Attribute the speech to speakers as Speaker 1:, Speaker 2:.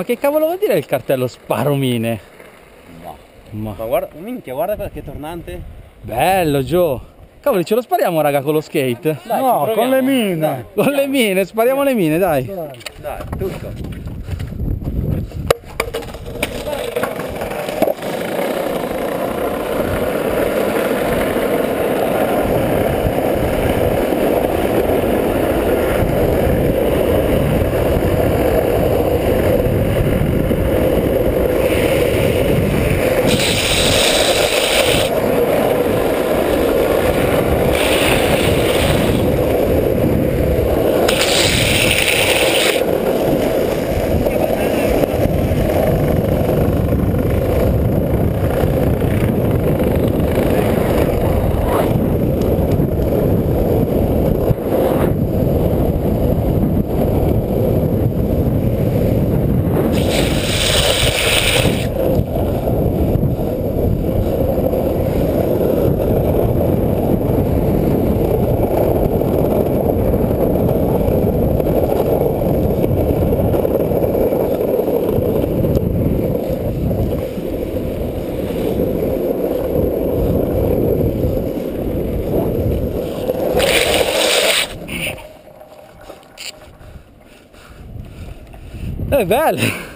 Speaker 1: Ma che cavolo vuol dire il cartello sparomine?
Speaker 2: Ma.
Speaker 1: Ma
Speaker 2: Ma guarda, minchia, guarda che tornante.
Speaker 1: bello Gio! Cavoli, ce lo spariamo raga con lo skate?
Speaker 2: Dai,
Speaker 3: no, con le mine.
Speaker 2: Dai,
Speaker 1: Con le mine, spariamo le mine, dai!
Speaker 2: dai, tutto.
Speaker 1: É velho.